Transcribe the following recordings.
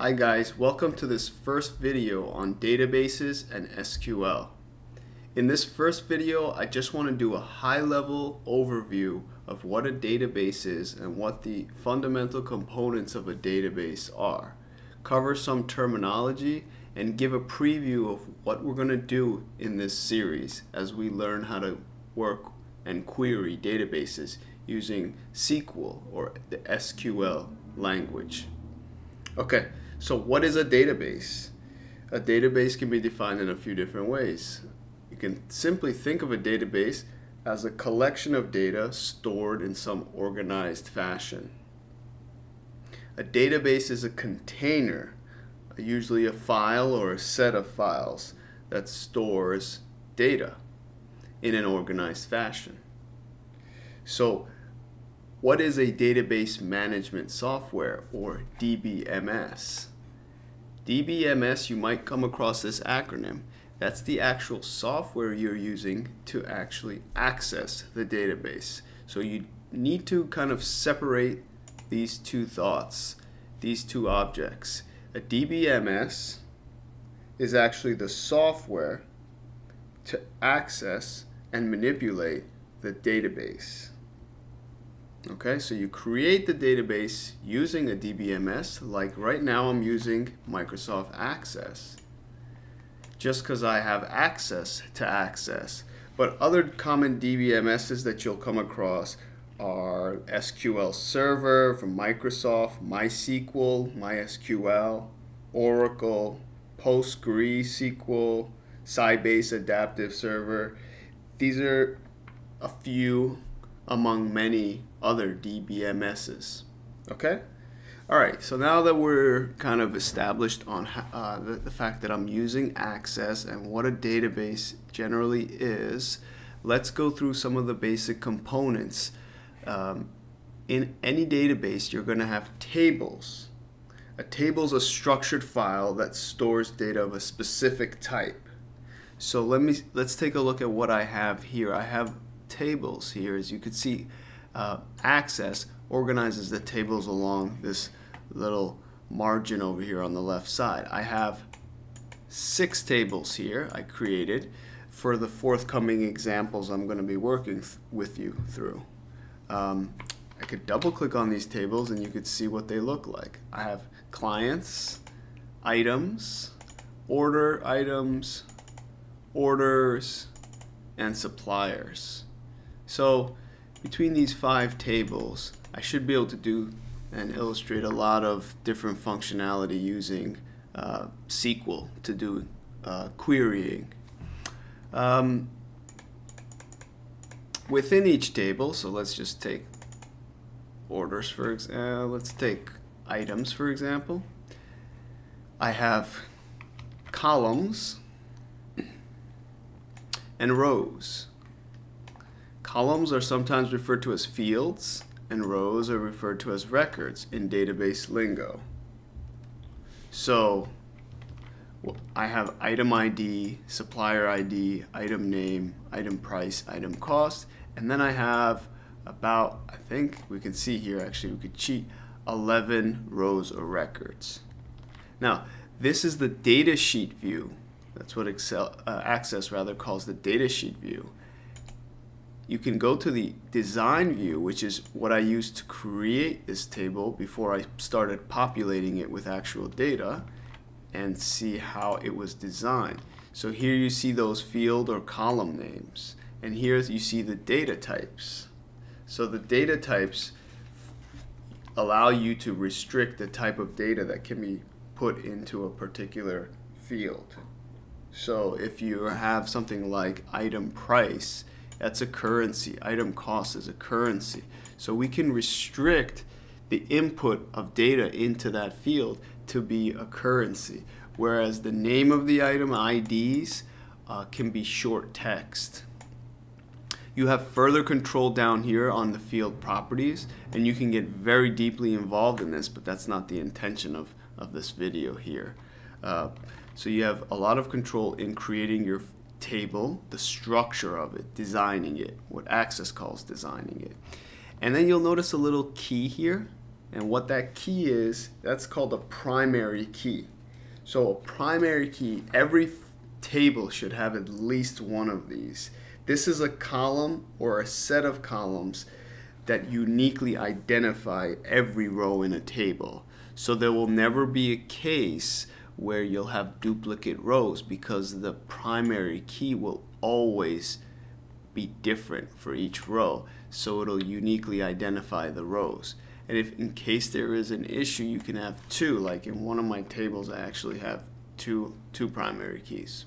Hi guys, welcome to this first video on databases and SQL. In this first video, I just want to do a high-level overview of what a database is and what the fundamental components of a database are. Cover some terminology and give a preview of what we're going to do in this series as we learn how to work and query databases using SQL or the SQL language. Okay, so what is a database? A database can be defined in a few different ways. You can simply think of a database as a collection of data stored in some organized fashion. A database is a container, usually a file or a set of files that stores data in an organized fashion. So what is a database management software or DBMS? DBMS, you might come across this acronym. That's the actual software you're using to actually access the database. So you need to kind of separate these two thoughts, these two objects. A DBMS is actually the software to access and manipulate the database. Okay, so you create the database using a DBMS, like right now I'm using Microsoft Access, just because I have access to Access. But other common DBMSs that you'll come across are SQL Server from Microsoft, MySQL, MySQL, Oracle, PostgreSQL, Sybase Adaptive Server. These are a few among many other DBMSs. Okay? All right, so now that we're kind of established on uh, the, the fact that I'm using Access and what a database generally is, let's go through some of the basic components. Um, in any database, you're going to have tables. A table is a structured file that stores data of a specific type. So let me let's take a look at what I have here. I have tables here. As you can see, uh, Access organizes the tables along this little margin over here on the left side. I have six tables here I created for the forthcoming examples I'm going to be working with you through. Um, I could double click on these tables and you could see what they look like. I have clients, items, order items, orders, and suppliers. So between these five tables, I should be able to do and illustrate a lot of different functionality using uh, SQL to do uh, querying. Um, within each table, so let's just take orders for example, uh, let's take items for example. I have columns and rows. Columns are sometimes referred to as fields, and rows are referred to as records in database lingo. So I have item ID, supplier ID, item name, item price, item cost, and then I have about, I think we can see here actually, we could cheat 11 rows of records. Now, this is the data sheet view. That's what Excel uh, Access rather calls the data sheet view you can go to the design view, which is what I used to create this table before I started populating it with actual data and see how it was designed. So here you see those field or column names and here you see the data types. So the data types allow you to restrict the type of data that can be put into a particular field. So if you have something like item price, that's a currency. Item cost is a currency. So we can restrict the input of data into that field to be a currency, whereas the name of the item, IDs, uh, can be short text. You have further control down here on the field properties, and you can get very deeply involved in this, but that's not the intention of, of this video here. Uh, so you have a lot of control in creating your table, the structure of it, designing it, what Access calls designing it. And then you'll notice a little key here, And what that key is, that's called a primary key. So a primary key, every table should have at least one of these. This is a column or a set of columns that uniquely identify every row in a table. So there will never be a case where you'll have duplicate rows because the primary key will always be different for each row. So it'll uniquely identify the rows. And if in case there is an issue, you can have two. Like in one of my tables, I actually have two, two primary keys.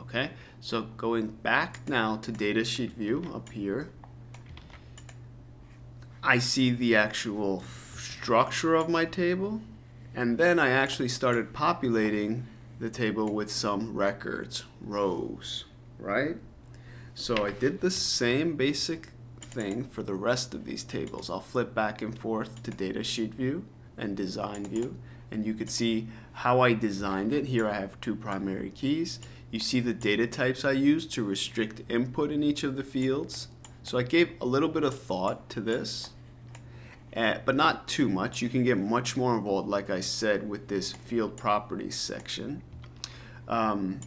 Okay, so going back now to datasheet view up here, I see the actual structure of my table and then I actually started populating the table with some records, rows, right? So I did the same basic thing for the rest of these tables. I'll flip back and forth to datasheet view and design view and you could see how I designed it. Here I have two primary keys. You see the data types I used to restrict input in each of the fields. So I gave a little bit of thought to this, uh, but not too much. You can get much more involved, like I said, with this field properties section um,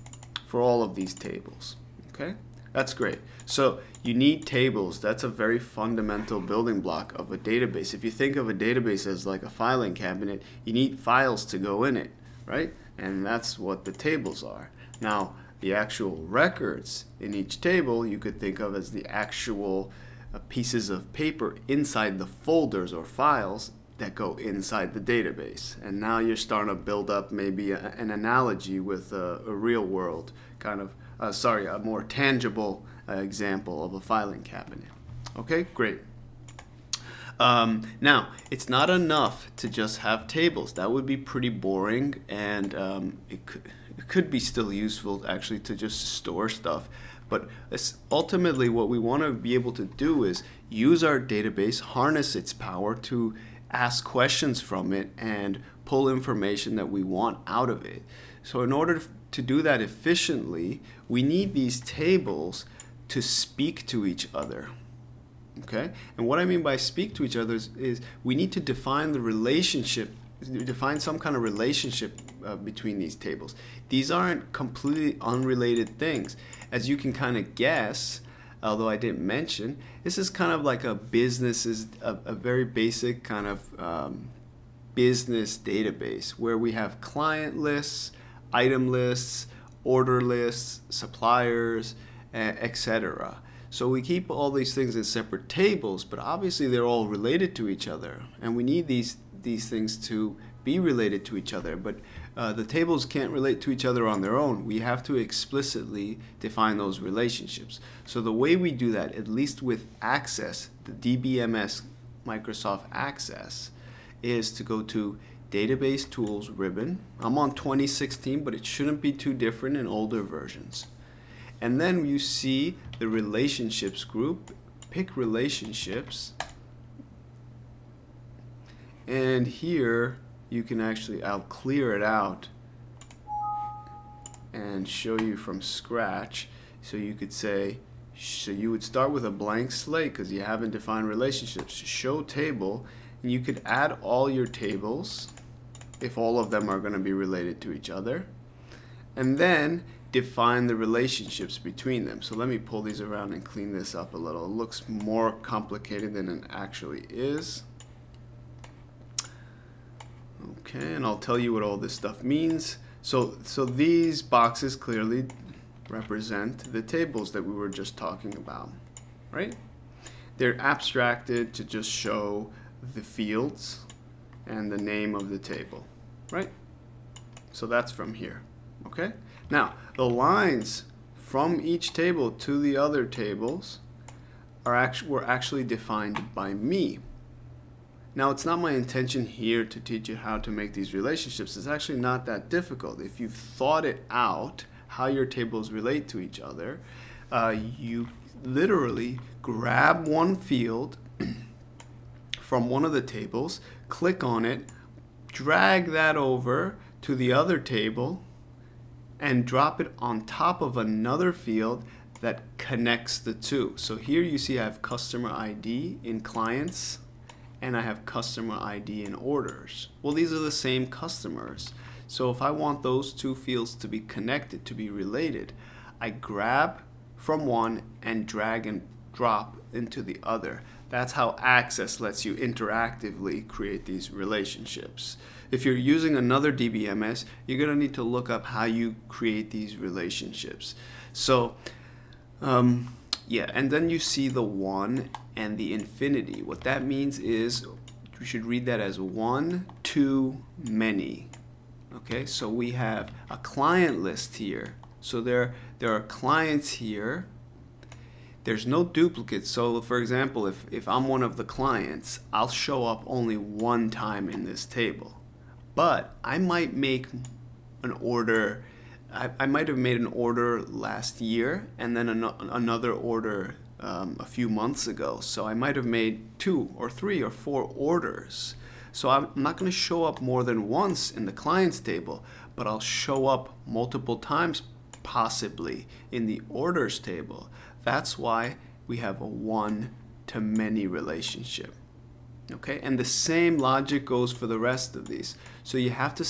for all of these tables. Okay, that's great. So you need tables. That's a very fundamental building block of a database. If you think of a database as like a filing cabinet, you need files to go in it, right? And that's what the tables are. Now, the actual records in each table you could think of as the actual pieces of paper inside the folders or files that go inside the database. And now you're starting to build up maybe a, an analogy with a, a, real world kind of, uh, sorry, a more tangible uh, example of a filing cabinet. Okay, great. Um, now, it's not enough to just have tables. That would be pretty boring and um, it could it could be still useful actually to just store stuff. But ultimately, what we want to be able to do is use our database, harness its power to ask questions from it and pull information that we want out of it. So, in order to do that efficiently, we need these tables to speak to each other. Okay? And what I mean by speak to each other is, is we need to define the relationship define some kind of relationship uh, between these tables. These aren't completely unrelated things. As you can kind of guess, although I didn't mention, this is kind of like a business, is a, a very basic kind of um, business database where we have client lists, item lists, order lists, suppliers, etc. So we keep all these things in separate tables, but obviously they're all related to each other, and we need these these things to be related to each other, but uh, the tables can't relate to each other on their own. We have to explicitly define those relationships. So the way we do that, at least with Access, the DBMS Microsoft Access, is to go to Database Tools ribbon. I'm on 2016, but it shouldn't be too different in older versions. And then you see the relationships group, pick relationships, and here you can actually, I'll clear it out and show you from scratch. So you could say, so you would start with a blank slate because you haven't defined relationships. Show table, and you could add all your tables if all of them are going to be related to each other. And then define the relationships between them. So let me pull these around and clean this up a little. It looks more complicated than it actually is. Okay, and I'll tell you what all this stuff means. So, so these boxes clearly represent the tables that we were just talking about, right? They're abstracted to just show the fields and the name of the table, right? So that's from here, okay? Now, the lines from each table to the other tables are actually, were actually defined by me. Now, it's not my intention here to teach you how to make these relationships. It's actually not that difficult. If you've thought it out, how your tables relate to each other, uh, you literally grab one field from one of the tables, click on it, drag that over to the other table, and drop it on top of another field that connects the two. So here you see I have customer ID in clients and I have customer ID and orders. Well, these are the same customers. So if I want those two fields to be connected, to be related, I grab from one and drag and drop into the other. That's how Access lets you interactively create these relationships. If you're using another DBMS, you're going to need to look up how you create these relationships. So, um, yeah, and then you see the one and the infinity. What that means is you should read that as one, to, many. Okay, so we have a client list here. So there, there are clients here. There's no duplicates. So for example, if, if I'm one of the clients, I'll show up only one time in this table. But I might make an order I, I might have made an order last year and then an, another order um, a few months ago. So I might have made two or three or four orders. So I'm not going to show up more than once in the clients table, but I'll show up multiple times possibly in the orders table. That's why we have a one to many relationship. Okay, and the same logic goes for the rest of these. So you have to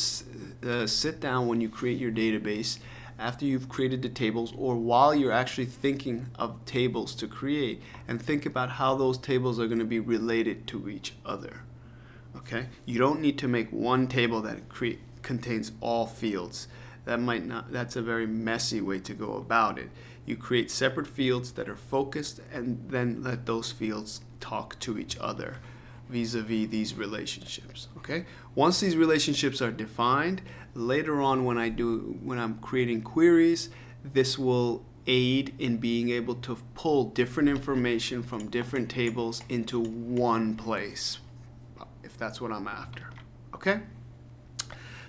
sit down when you create your database after you've created the tables or while you're actually thinking of tables to create and think about how those tables are going to be related to each other. Okay, you don't need to make one table that create, contains all fields. That might not. That's a very messy way to go about it. You create separate fields that are focused and then let those fields talk to each other vis-a-vis these relationships okay? Once these relationships are defined later on when I do when I'm creating queries this will aid in being able to pull different information from different tables into one place if that's what I'm after okay?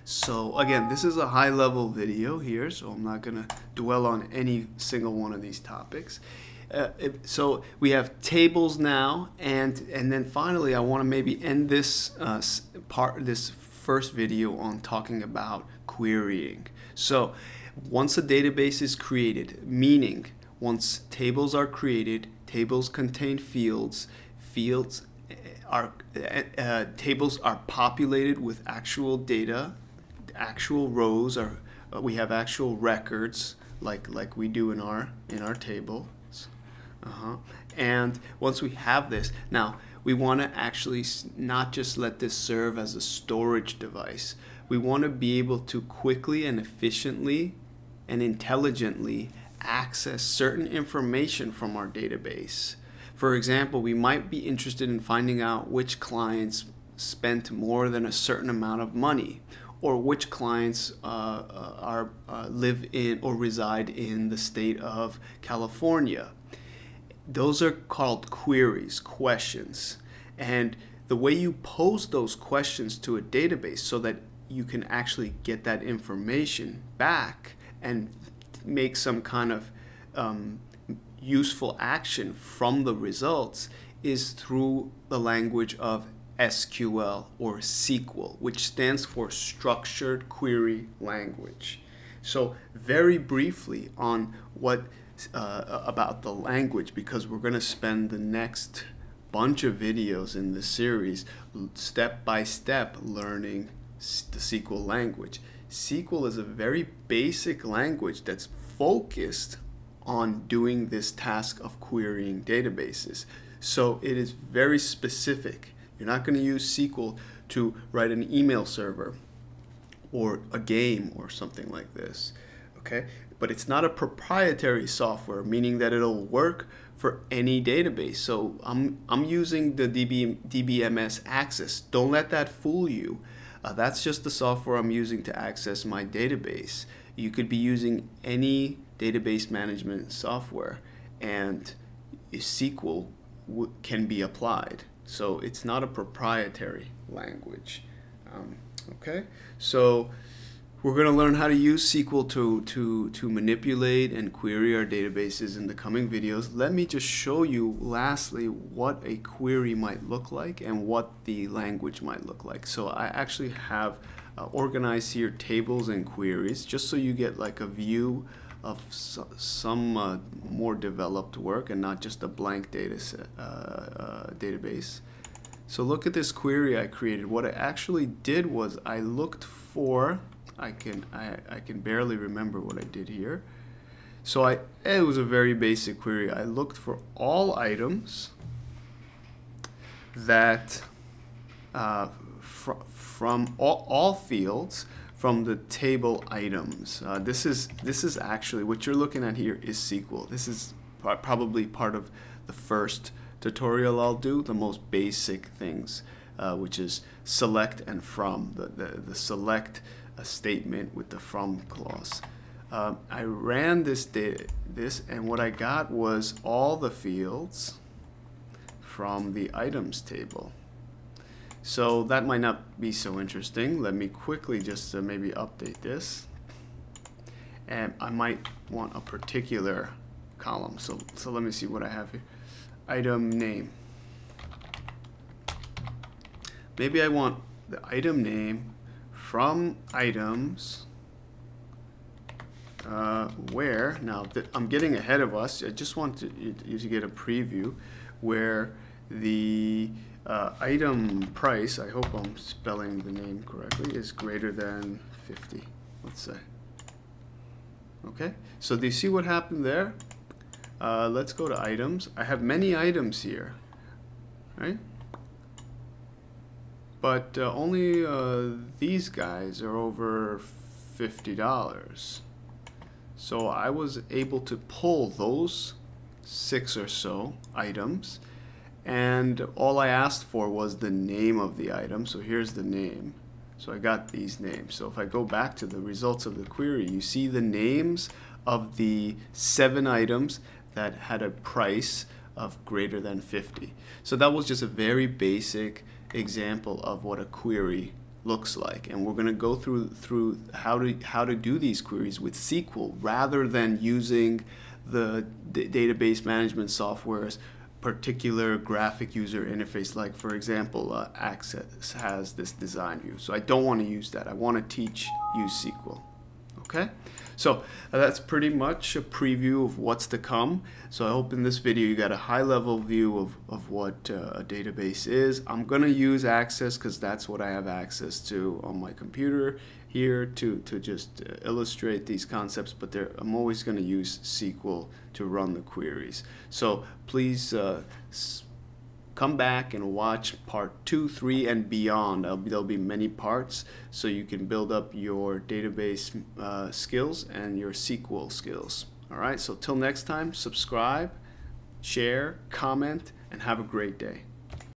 So again this is a high level video here so I'm not gonna dwell on any single one of these topics uh, so we have tables now, and and then finally, I want to maybe end this uh, part, this first video on talking about querying. So once a database is created, meaning once tables are created, tables contain fields, fields uh, are uh, uh, tables are populated with actual data, actual rows are we have actual records like like we do in our in our table uh-huh. And once we have this, now we want to actually not just let this serve as a storage device. We want to be able to quickly and efficiently and intelligently access certain information from our database. For example, we might be interested in finding out which clients spent more than a certain amount of money or which clients uh, uh are uh, live in or reside in the state of California those are called queries, questions. And the way you pose those questions to a database so that you can actually get that information back and make some kind of um, useful action from the results is through the language of SQL or SQL, which stands for Structured Query Language. So, very briefly on what uh, about the language because we're going to spend the next bunch of videos in this series step by step learning the SQL language. SQL is a very basic language that's focused on doing this task of querying databases. So it is very specific. You're not going to use SQL to write an email server or a game or something like this. Okay? but it's not a proprietary software, meaning that it'll work for any database. So I'm, I'm using the DB, DBMS Access. Don't let that fool you. Uh, that's just the software I'm using to access my database. You could be using any database management software and SQL can be applied. So it's not a proprietary language. Um, okay, so we're going to learn how to use SQL to, to, to manipulate and query our databases in the coming videos. Let me just show you lastly what a query might look like and what the language might look like. So I actually have uh, organized here tables and queries just so you get like a view of so, some uh, more developed work and not just a blank data set, uh, uh database. So look at this query I created. What I actually did was I looked for, I can, I, I can barely remember what I did here. So I, it was a very basic query. I looked for all items that uh, fr from all, all, fields from the table items. Uh, this is this is actually what you're looking at here is SQL. This is probably part of the first tutorial I'll do, the most basic things, uh, which is select and from, the, the, the select a statement with the from clause. Um, I ran this this, and what I got was all the fields from the items table. So that might not be so interesting. Let me quickly just uh, maybe update this. And I might want a particular column. So, so let me see what I have here item name. Maybe I want the item name from items uh, where, now I'm getting ahead of us, I just want to, you to get a preview where the uh, item price, I hope I'm spelling the name correctly, is greater than 50, let's say. Okay, so do you see what happened there? Uh, let's go to items. I have many items here, right? But uh, only uh, these guys are over $50. So I was able to pull those six or so items and all I asked for was the name of the item. So here's the name. So I got these names. So if I go back to the results of the query, you see the names of the seven items that had a price of greater than 50. So that was just a very basic example of what a query looks like. And we're going to go through through how to how to do these queries with SQL rather than using the database management software's particular graphic user interface. Like for example uh, Access has this design view. So I don't want to use that. I want to teach use SQL okay so uh, that's pretty much a preview of what's to come. So I hope in this video you got a high level view of, of what uh, a database is. I'm going to use Access because that's what I have access to on my computer here to, to just uh, illustrate these concepts, but I'm always going to use SQL to run the queries. So please uh, come back and watch part two, three, and beyond. There'll be, there'll be many parts so you can build up your database uh, skills and your SQL skills. All right, so till next time, subscribe, share, comment, and have a great day.